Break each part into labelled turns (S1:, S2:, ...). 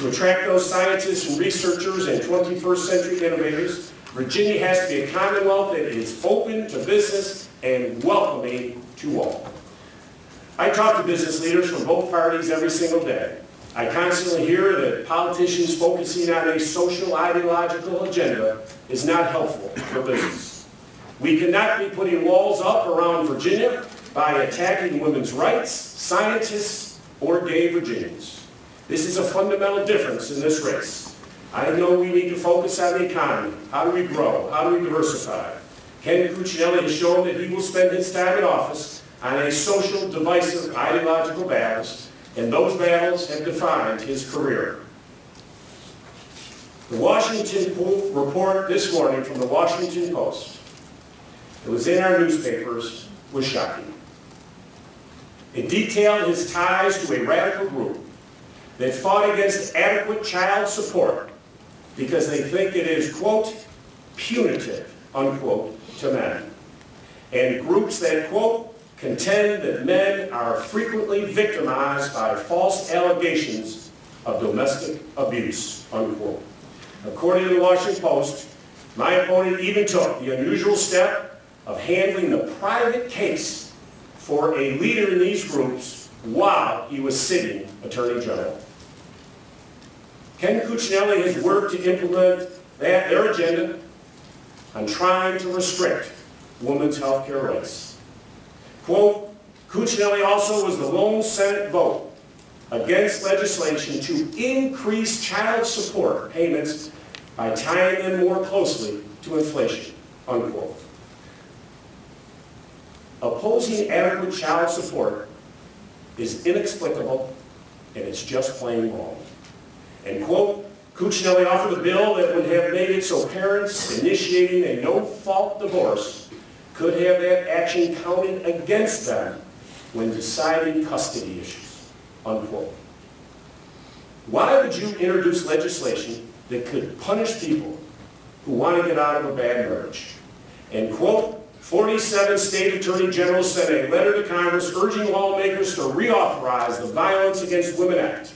S1: To attract those scientists and researchers and 21st century innovators, Virginia has to be a commonwealth that is open to business and welcoming to all. I talk to business leaders from both parties every single day. I constantly hear that politicians focusing on a social ideological agenda is not helpful for business. We cannot be putting walls up around Virginia by attacking women's rights, scientists, or gay Virginians. This is a fundamental difference in this race. I know we need to focus on the economy. How do we grow? How do we diversify? Ken Cuccinelli has shown that he will spend his time in office on a social, divisive, ideological battles and those battles have defined his career. The Washington report this morning from the Washington Post, it was in our newspapers, was shocking. It detailed his ties to a radical group that fought against adequate child support because they think it is, quote, punitive, unquote, to men. And groups that, quote, contend that men are frequently victimized by false allegations of domestic abuse, unquote. According to the Washington Post, my opponent even took the unusual step of handling the private case for a leader in these groups while he was sitting Attorney General. Ken Cuccinelli has worked to implement that, their agenda on trying to restrict women's health care rights. Quote, Cuccinelli also was the lone Senate vote against legislation to increase child support payments by tying them more closely to inflation, unquote. Opposing adequate child support is inexplicable and it's just plain wrong. And quote, Cuccinelli offered a bill that would have made it so parents initiating a no-fault divorce could have that action counted against them when deciding custody issues, unquote. Why would you introduce legislation that could punish people who want to get out of a bad marriage? And quote, 47 state attorney generals sent a letter to Congress urging lawmakers to reauthorize the Violence Against Women Act.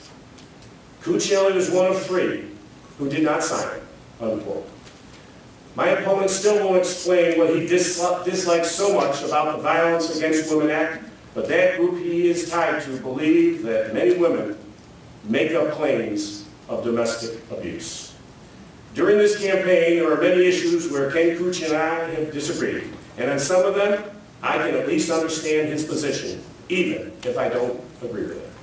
S1: Cuccinelli was one of three who did not sign unquote. My opponent still won't explain what he dislikes so much about the Violence Against Women Act, but that group he is tied to believe that many women make up claims of domestic abuse. During this campaign, there are many issues where Ken Cucci and I have disagreed, and on some of them, I can at least understand his position, even if I don't agree with it.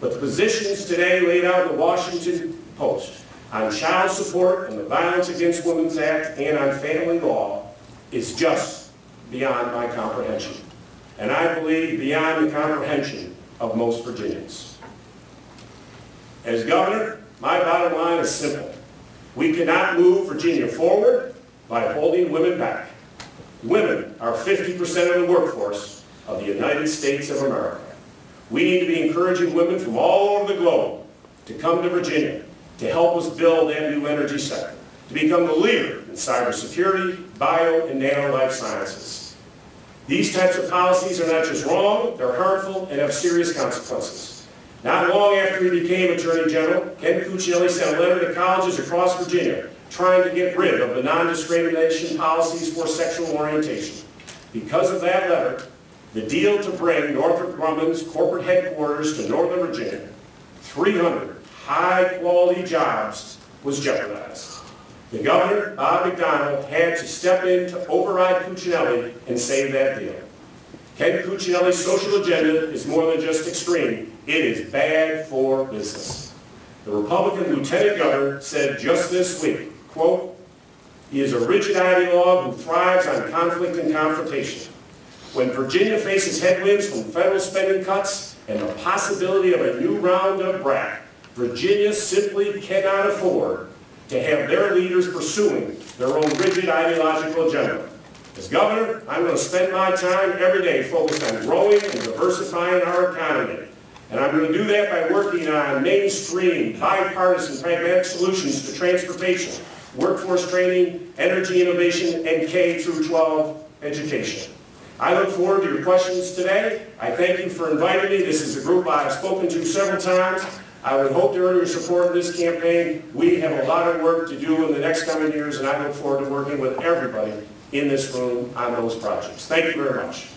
S1: But the positions today laid out in the Washington Post on child support and the Violence Against Women's Act and on family law is just beyond my comprehension. And I believe beyond the comprehension of most Virginians. As governor, my bottom line is simple. We cannot move Virginia forward by holding women back. Women are 50% of the workforce of the United States of America. We need to be encouraging women from all over the globe to come to Virginia to help us build that new energy sector, to become the leader in cybersecurity, bio, and nanolife sciences. These types of policies are not just wrong, they're harmful and have serious consequences. Not long after he became Attorney General, Ken Cuccinelli sent a letter to colleges across Virginia trying to get rid of the non-discrimination policies for sexual orientation. Because of that letter, the deal to bring Northrop Grumman's corporate headquarters to Northern Virginia, 300 high-quality jobs was jeopardized. The governor, Bob McDonnell, had to step in to override Cuccinelli and save that deal. Ken Cuccinelli's social agenda is more than just extreme. It is bad for business. The Republican lieutenant governor said just this week, quote, he is a rigid ideologue who thrives on conflict and confrontation. When Virginia faces headwinds from federal spending cuts and the possibility of a new round of BRAC, Virginia simply cannot afford to have their leaders pursuing their own rigid ideological agenda. As governor, I'm going to spend my time every day focused on growing and diversifying our economy. And I'm going to do that by working on mainstream, bipartisan, pragmatic solutions to transportation, workforce training, energy innovation, and K through 12 education. I look forward to your questions today. I thank you for inviting me. This is a group I've spoken to several times. I would hope to earn your support in this campaign. We have a lot of work to do in the next coming years, and I look forward to working with everybody in this room on those projects. Thank you very much.